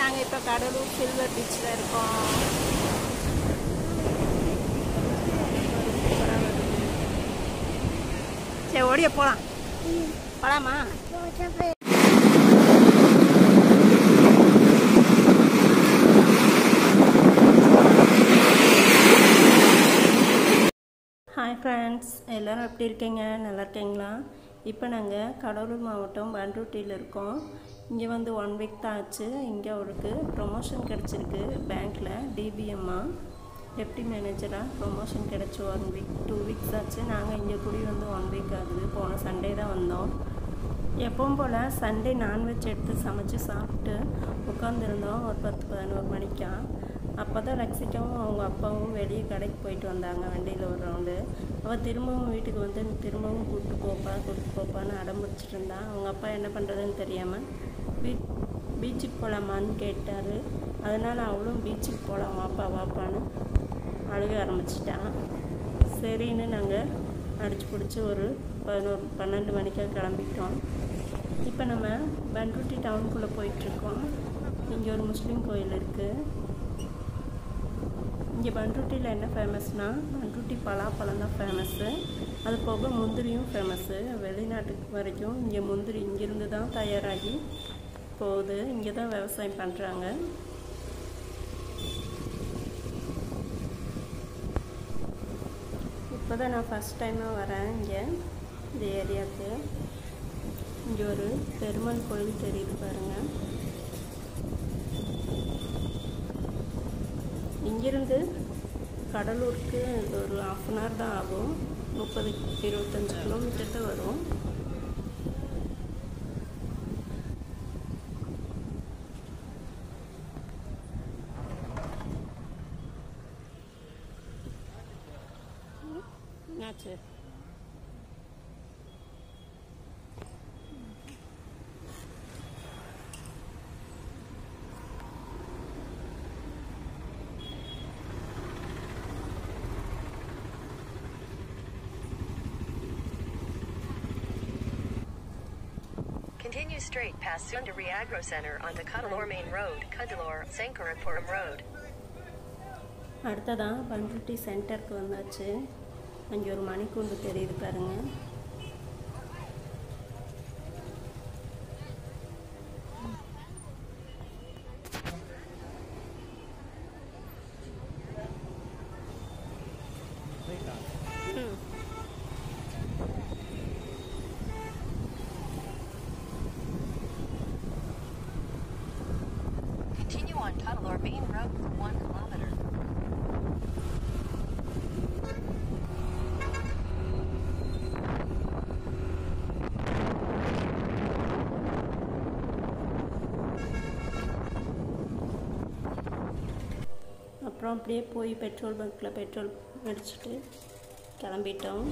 நாங்கள் இப்போ கடலூர் சில்வர் பீச்சில் இருக்கோம். சரி ஓடிய போகலாம் போகலாமா ஹாய் ஃப்ரெண்ட்ஸ் எல்லோரும் எப்படி இருக்கீங்க? நல்லா இருக்கீங்களா? இப்போ நாங்கள் கடலூர் மாவட்டம் பண்ருட்டியில் இருக்கோம். இங்கே வந்து ஒன் வீக் தான் ஆச்சு. இங்கே அவருக்கு ப்ரொமோஷன் கிடச்சிருக்கு பேங்க்கில் டிபிஎம்மா டெப்டி மேனேஜராக ப்ரொமோஷன் கிடச்சி ஒன் வீக் டூ வீக்ஸ் ஆச்சு. நாங்கள் இங்கே குடி வந்து ஒன் வீக் ஆகுது. போன சண்டே தான் வந்தோம். எப்பவும் போல் சண்டே நான்வெஜ் எடுத்து சமைச்சு சாப்பிட்டு உட்காந்துருந்தோம் ஒரு பத்து பதினோரு மணிக்கா. அப்போ தான் லக்ஷிகாவும் அவங்க அப்பாவும் வெளியே கடைக்கு போயிட்டு வந்தாங்க வண்டியில் ஒரு ரவுண்டு அவள் திரும்பவும் வீட்டுக்கு வந்து திரும்பவும் கூப்பிட்டு போப்பா கூப்பிட்டு போப்பான்னு அடம் பிடிச்சிட்டு இருந்தான் அவங்க அப்பா என்ன பண்ணுறதுன்னு தெரியாமல் பீச் பீச்சுக்கு போகலாமான்னு கேட்டார். அதனால் அவளும் பீச்சுக்கு போகலாம் வாப்பா வாப்பான்னு அழுக ஆரம்பிச்சிட்டான் சரின்னு நாங்கள் அடிச்சு பிடிச்சி ஒரு பதினோரு பன்னெண்டு மணிக்காக கிளம்பிட்டோம். இப்போ நம்ம பண்ருட்டி டவுனுக்குள்ளே போயிட்டுருக்கோம் இங்கே ஒரு முஸ்லீம் கோயில் இருக்குது இங்கே பண்ருட்டியில் என்ன ஃபேமஸ்னால் பண்ருட்டி பலாப்பழம் தான் ஃபேமஸ்ஸு அது போக முந்திரியும் ஃபேமஸ்ஸு வெளிநாட்டுக்கு வரைக்கும் இங்கே முந்திரி இங்கேருந்து தான் தயாராகி போகுது. இங்கே தான் விவசாயம் பண்ணுறாங்க இப்போ தான் நான் ஃபஸ்ட் டைமாக வரேன் இங்கே இந்த ஏரியாவுக்கு. இங்கே ஒரு பெருமாள் கோயில் தெரியுது பாருங்கள் இங்கிருந்து கடலூருக்கு ஒரு ஆஃப் அன் ஹவர் தான் ஆகும். முப்பது இருபத்தஞ்சி கிலோமீட்டர் தான் வரும். Continue straight past Sundari Agro Center on the Cuddalore Main Road, Cuddalore, Sankarapuram Road. அடுத்ததான் பண்ருட்டி சென்டருக்கு வந்தாச்சு அங்கே ஒரு மணிக்கூண்டு தெரியுது பாருங்கள் ம். Continue on Cuddalore Main Road for one kilometer. அப்புறம் அப்படியே போய் பெட்ரோல் பங்க்கில் பெட்ரோல் அடிச்சுட்டு கிளம்பிட்டோம்.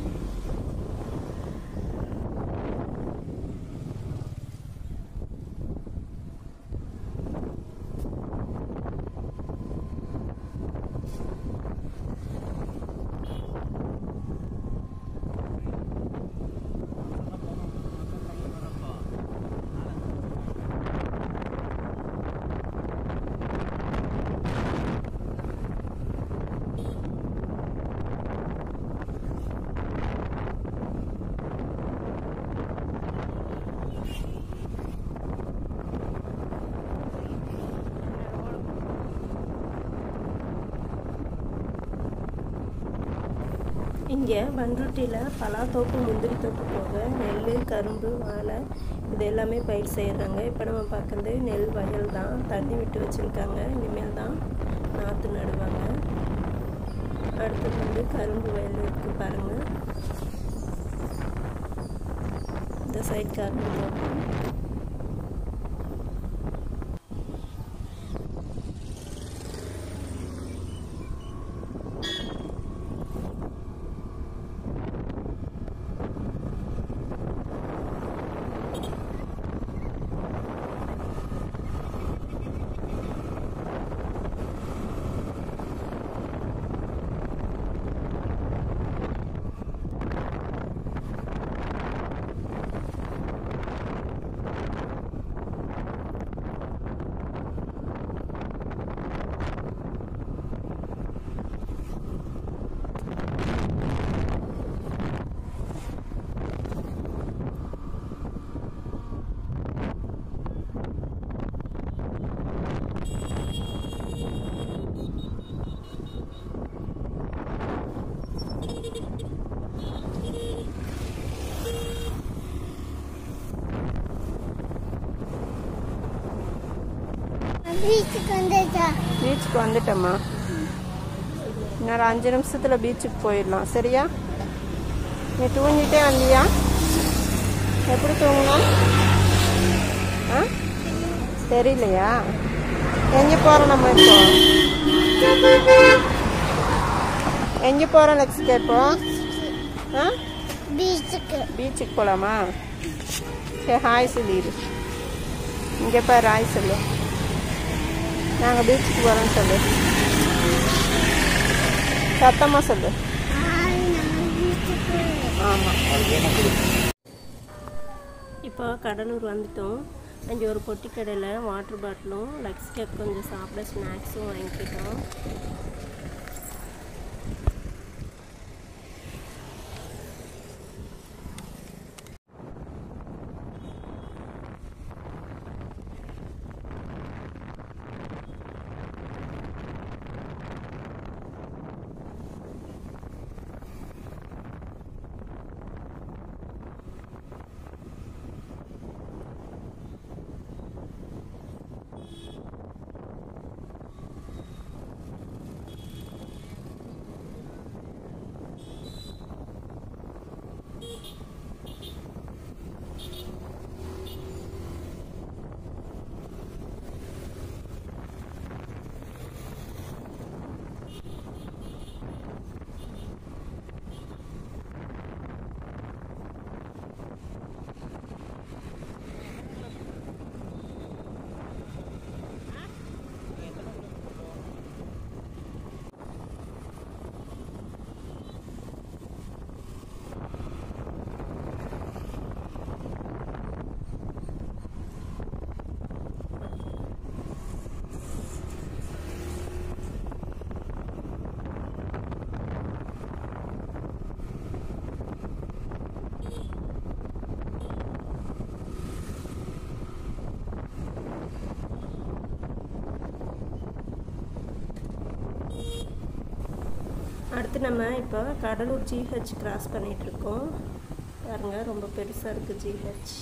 இங்கே பண்ருட்டியில் பலாத்தோப்பு முந்திரி தோப்பு போக நெல் கரும்பு வாழை இது எல்லாமே பயிர் செய்கிறாங்க இப்போ நம்ம பார்க்குறது நெல் வயல் தான். தண்ணி விட்டு வச்சுருக்காங்க. இனிமேல் தான் நாற்று நடுவாங்க. அடுத்தது வந்து கரும்பு வயல் இருக்குது பாருங்கள் இந்த சைட் கரும்பு தோப்பு பீச்சுக்கு பீச்சுக்கு வந்துட்டோம்மா. இன்னொரு அஞ்சு நிமிஷத்தில் பீச்சுக்கு போயிடலாம். சரியா? நீ தூங்கிட்டே வந்தியா? எப்படி தூங்கணும் ஆ? தெரியலையா? எங்கே போகிறோம் நம்ம இப்போ? எங்கே போகிறோம் லெக்ஸ்க்கு இப்போ? ஆ? பீச்சுக்கு. பீச்சுக்கு போகலாமா சரி ஹாய் சொல்லிடு இங்கே பாரு ஹாய் சொல்லு. நாங்கள் பீச்சுக்கு போகிறோம்னு சொல்லு. சத்தமாக சொல்லு. ஆமாம் இப்போ கடலூர் வந்துட்டோம். அங்கே ஒரு பொட்டி கடையில் வாட்டர் பாட்டிலும் லக்ஸ் கேக் கொஞ்சம் சாப்பிட ஸ்நாக்ஸும் வாங்கிக்கிட்டோம். நம்ம இப்போ கடலூர் ஜிஹெச் கிராஸ் பண்ணிகிட்ருக்கோம் இருக்கோம். ரொம்ப பெருசாக இருக்குது ஜிஹெச்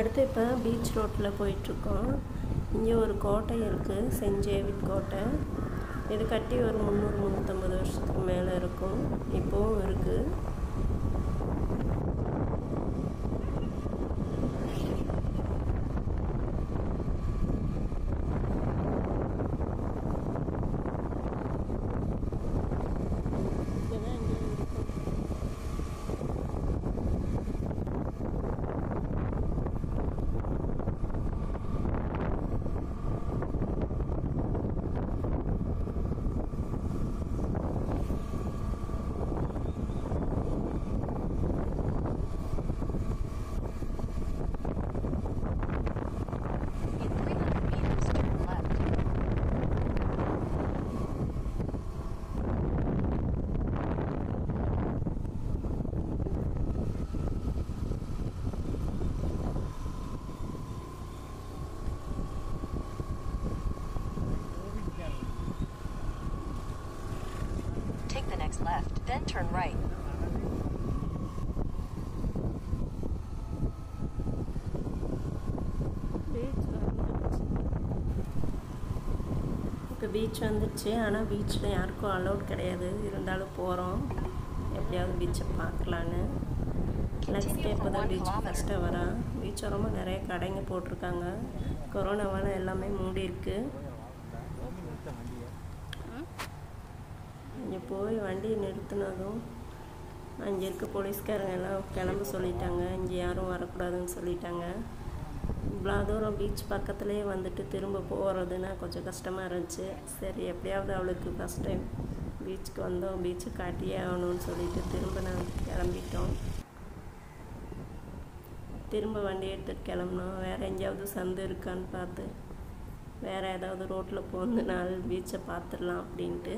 அடுத்து இப்போ பீச் ரோட்டில் போயிட்டுருக்கோம். இங்கே ஒரு கோட்டை இருக்குது சென்ட் ஜேவிட் கோட்டை. இது கட்டி ஒரு முந்நூறு முந்நூற்றம்பது வருஷத்துக்கு மேலே இருக்கும். இப்போவும் இருக்குது In 300 meters, turn left. Next left, then turn right. இப்போ பீச் வந்துடுச்சு ஆனால் பீச்சில் யாருக்கும் அலௌட் கிடையாது. இருந்தாலும் போகிறோம் எப்படியாவது பீச்சை பார்க்கலான்னு. நெக்ஸ்ட் இப்போ தான் பீச் ஃபஸ்ட்டாக வரேன். பீச் ரொம்ப நிறைய கடைங்க போட்டிருக்காங்க. கொரோனாவால் எல்லாமே மூடி இருக்கு இங்கே போய் வண்டியை நிறுத்தினதும் அங்கே இருக்க போலீஸ்காரங்க எல்லாம் கிளம்ப சொல்லிட்டாங்க. இங்கே யாரும் வரக்கூடாதுன்னு சொல்லிட்டாங்க. இவ்வளோ தூரம் பீச் பக்கத்துலேயே வந்துட்டு திரும்ப போகிறதுனா கொஞ்சம் கஷ்டமாக இருந்துச்சு. சரி எப்படியாவது அவளுக்கு ஃபஸ்ட் டைம் பீச்சுக்கு வந்தோம். பீச்சை காட்டியே ஆகணும்னு சொல்லிட்டு திரும்ப நான் கிளம்பிட்டோம். திரும்ப வண்டி எடுத்துகிட்டு கிளம்புனோம். வேறு எங்கேயாவது சந்து இருக்கான்னு பார்த்து வேறு ஏதாவது ரோட்டில் போந்து நாள் பீச்சை பார்த்துடலாம் அப்படின்ட்டு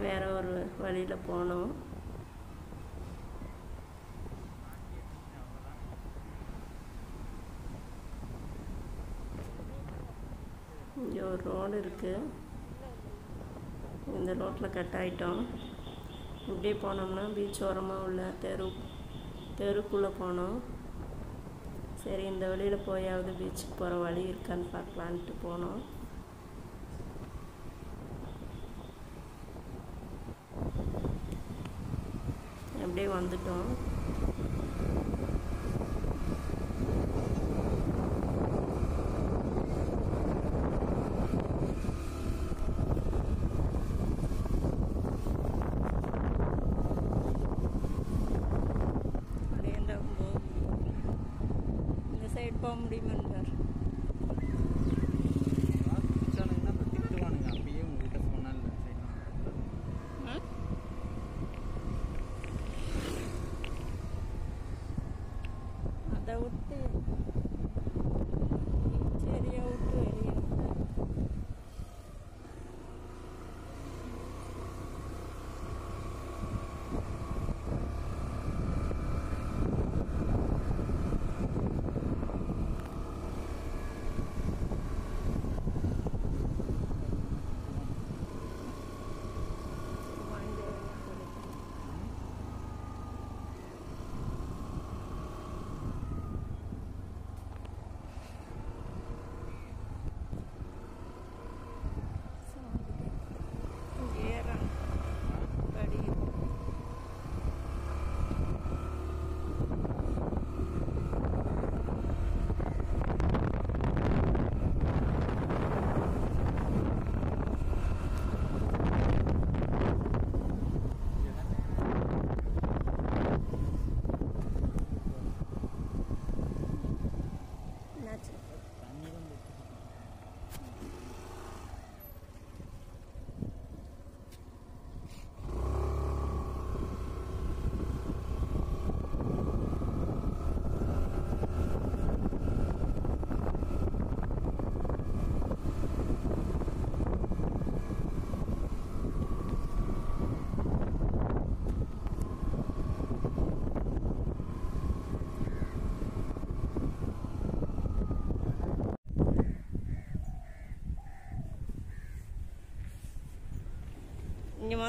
வேறு ஒரு வழியில் போனோம். இங்கே ஒரு ரோடு இருக்குது இந்த ரோட்டில் கட் ஆகிட்டோம் இப்படியே போனோம்னா பீச் ஓரமாக உள்ள தெரு தெருக்குள்ளே போனோம். சரி இந்த வழியில் போயாவது பீச்சுக்கு போகிற வழி இருக்கான்னு பார்க்கலான்ட்டு போனோம் அப்படியே வந்துட்டோம்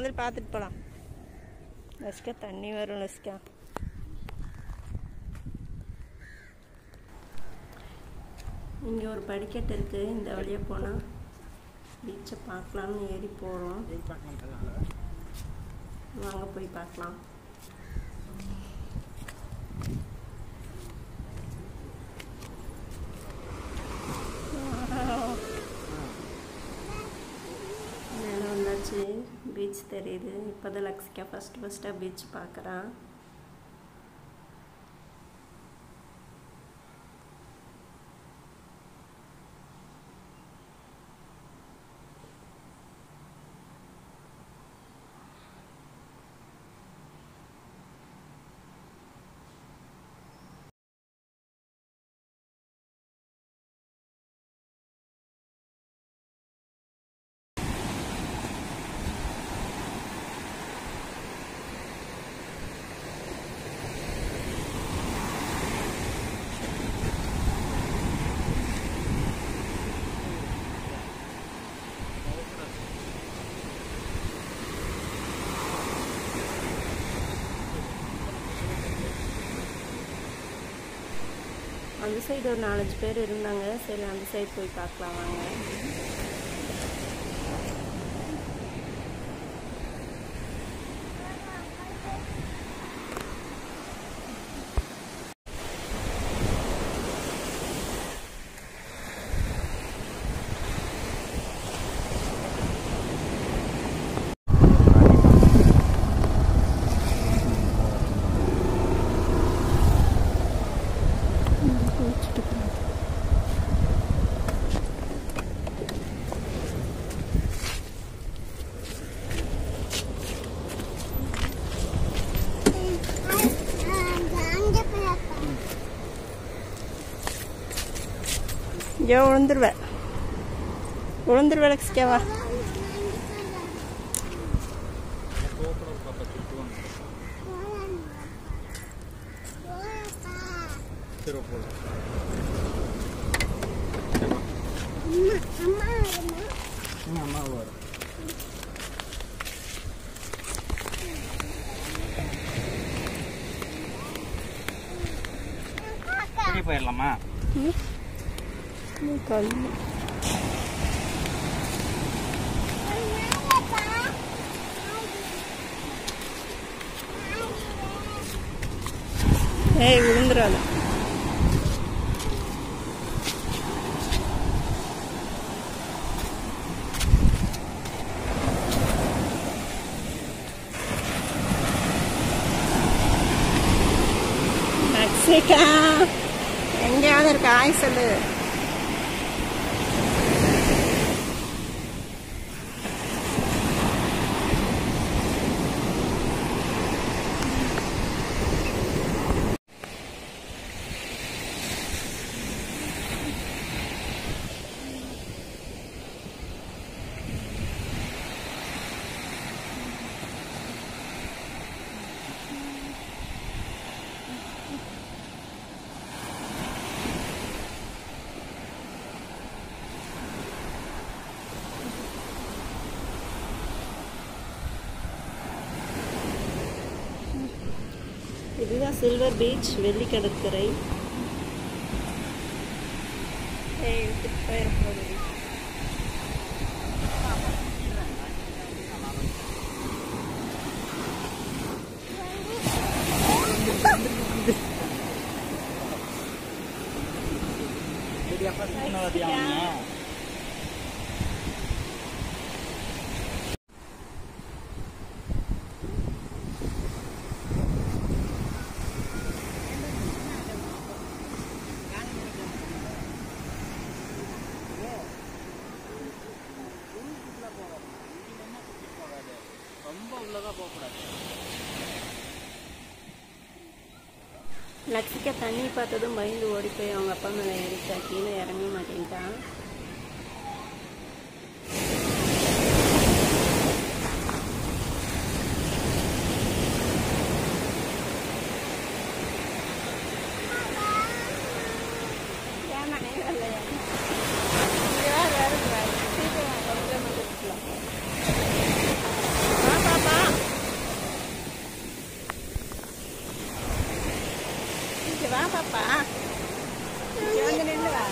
வந்துட்டு பார்த்துட்டு போகலாம் லஸ்கா தண்ணி வரும் லஸ்கா. இங்கே ஒரு படிக்கட்டு இருக்குது இந்த வழியாக போனால் பீச்சை பார்க்கலாம்னு ஏறி போகிறோம் வாங்க போய் பார்க்கலாம். தெரியுது. இப்போ தான் லக்ஸிக்கா ஃபஸ்ட்டு ஃபஸ்ட்டாக பீச் பார்க்குறான் அந்த சைடு ஒரு நாலஞ்சு பேர் இருந்தாங்க. சரி அந்த சைடு போய் பார்க்கலாம் வாங்க. ஐயோ விழுந்துருவேன் விழுந்துருவேன் லக்ஸிக்காவா கோபுரம் பாப்பா திட்டுவாங்க சரி போகலாம் அம்மா வருமா அம்மா வரும் வெளியே போயிடலாமா கல் ஏய் விழுந்துடாத மெக்சிகா எங்கேயாவது இருக்கு? ஆய் சொல்லு. இதுதான் சில்வர் பீச் வெள்ளி கடற்கரை போயிட போகுது. சரி அப்பா சின்னவதியா ரொம்ப உள்ளதா போகக்கூடாது லக்ஷிகா தண்ணி பார்த்ததும் பயந்து ஓடி போய் அவங்க அப்பா மேலே ஏறிட்டா கீழே இறங்க மாட்டேன்ட்டான் வா பாப்பா இங்க வந்து நில்லு வா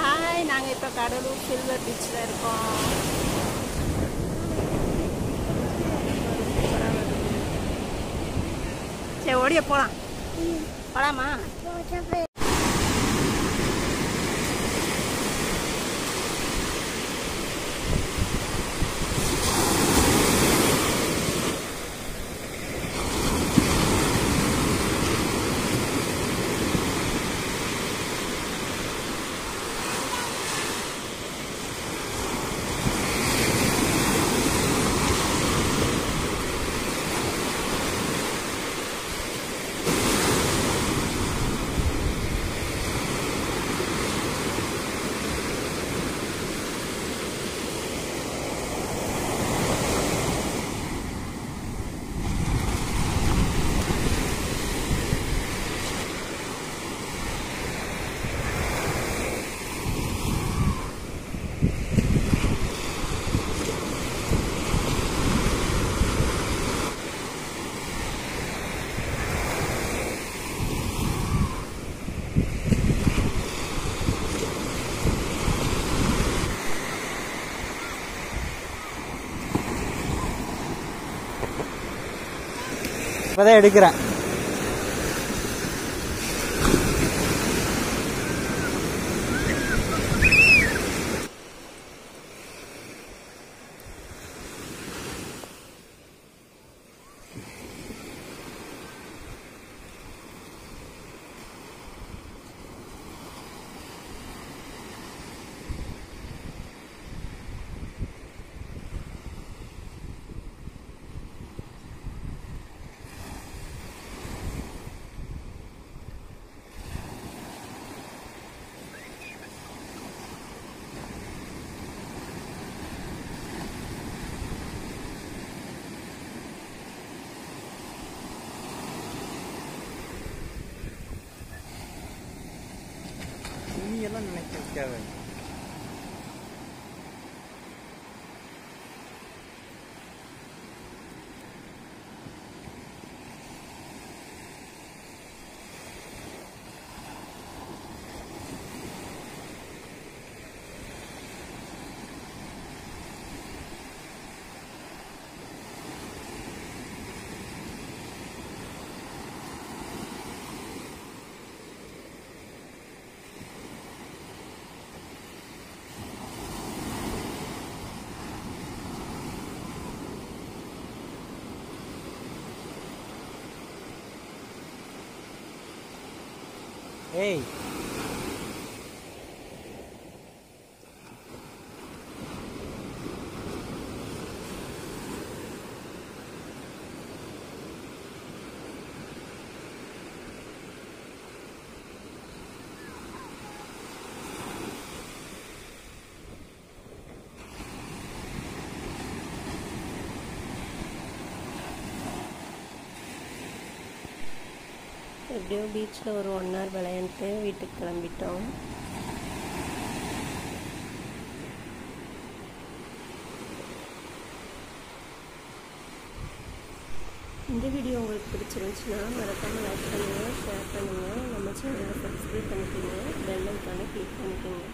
ஹாய் நாங்கள் இப்போ கடலூர் சில்வர் பீச்சில் இருக்கோம். சரி ஓடிய போகலாம் போகலாமா இப்போதான் எடுக்கிறேன். எல்லாம் நினைக்க এই எப்படியோ பீச்சில் ஒரு ஒன் ஹவர் விளையாண்டுட்டு வீட்டுக்கு கிளம்பிட்டோம். இந்த வீடியோ உங்களுக்கு பிடிச்சிருந்துச்சுன்னா மறக்காமல் லைக் பண்ணுங்கள் ஷேர் பண்ணுங்கள் நம்ம சேனலை சப்ஸ்கிரைப் பண்ணிக்கோங்க. பெல் ஐக்கானை கிளிக் பண்ணிக்கோங்க.